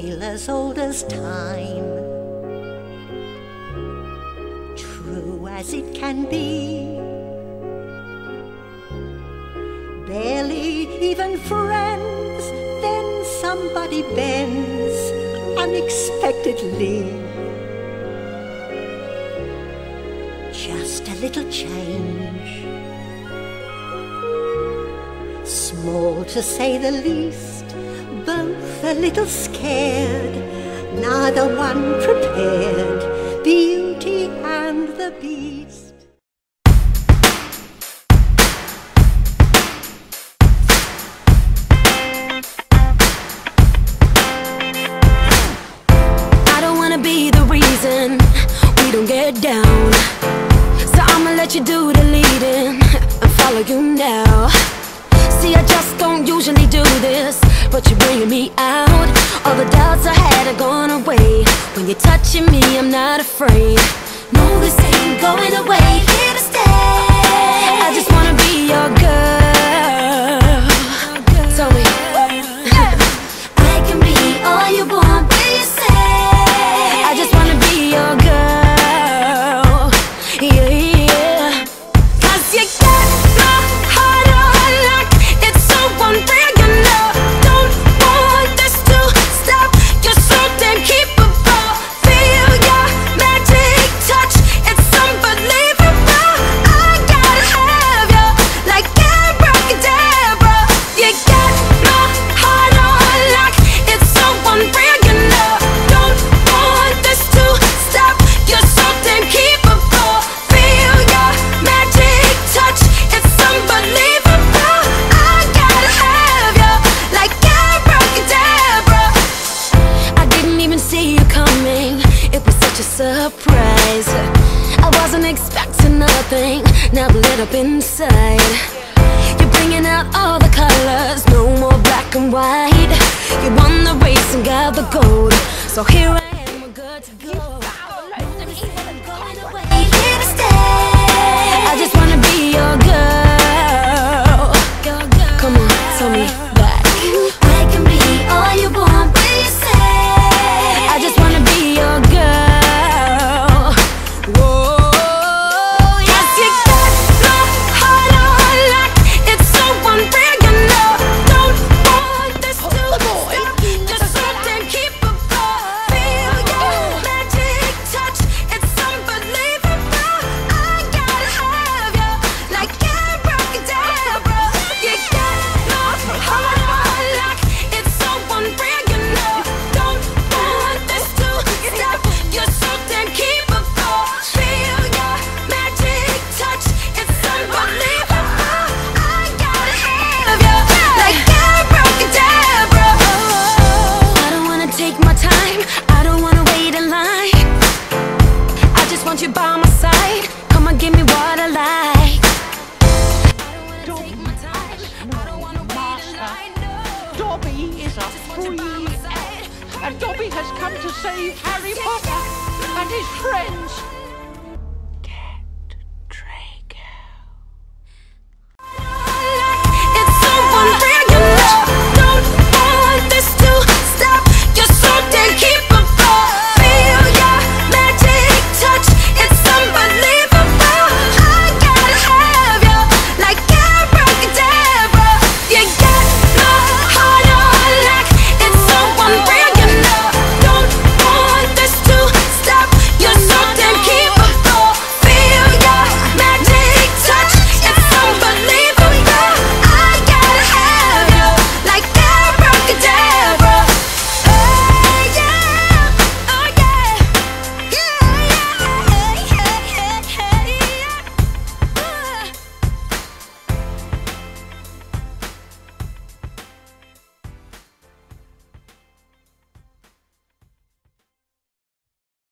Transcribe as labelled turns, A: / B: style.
A: tale as old as time, true as it can be. Barely even friends, then somebody bends unexpectedly. Just a little change small to say the least, both a little scared, neither one prepared, Beauty and the Beast.
B: I don't wanna be the reason we don't get down. So I'ma let you do the leading and follow you now. See, I just don't usually do this, but you're bringing me out. All the doubts I had are gone away. When you're touching me, I'm not afraid. No, this ain't going away. Here to stay. Expecting nothing. Now lit up inside. You're bringing out all the colors, no more black and white. You won the race and got the gold. So here I am, we're good to go.
C: Dobby is a free
B: side.
C: and Dobby has come to save Harry Potter and his friends